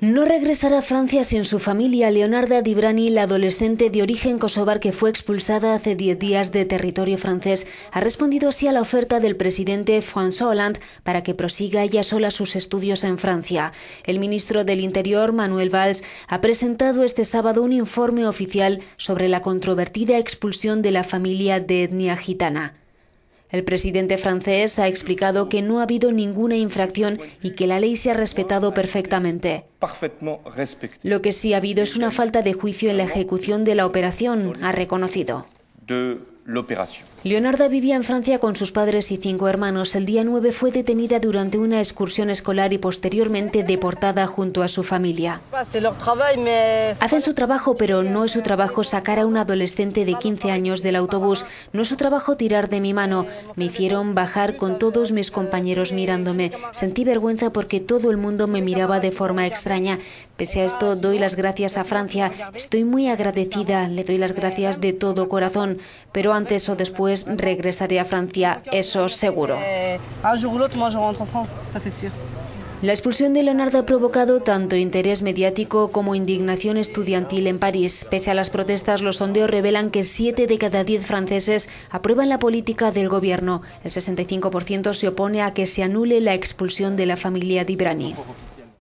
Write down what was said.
No regresará a Francia sin su familia. Leonarda Dibrani, la adolescente de origen kosovar que fue expulsada hace 10 días de territorio francés, ha respondido así a la oferta del presidente François Hollande para que prosiga ella sola sus estudios en Francia. El ministro del Interior, Manuel Valls, ha presentado este sábado un informe oficial sobre la controvertida expulsión de la familia de etnia gitana. El presidente francés ha explicado que no ha habido ninguna infracción y que la ley se ha respetado perfectamente. Lo que sí ha habido es una falta de juicio en la ejecución de la operación, ha reconocido. Leonarda vivía en Francia con sus padres y cinco hermanos. El día 9 fue detenida durante una excursión escolar y posteriormente deportada junto a su familia. Hacen su trabajo, pero no es su trabajo sacar a un adolescente de 15 años del autobús. No es su trabajo tirar de mi mano. Me hicieron bajar con todos mis compañeros mirándome. Sentí vergüenza porque todo el mundo me miraba de forma extraña. Pese a esto, doy las gracias a Francia. Estoy muy agradecida. Le doy las gracias de todo corazón. Pero antes o después regresaré a Francia, eso seguro. La expulsión de Leonardo ha provocado tanto interés mediático como indignación estudiantil en París. Pese a las protestas, los sondeos revelan que 7 de cada 10 franceses aprueban la política del gobierno. El 65% se opone a que se anule la expulsión de la familia Dibrani.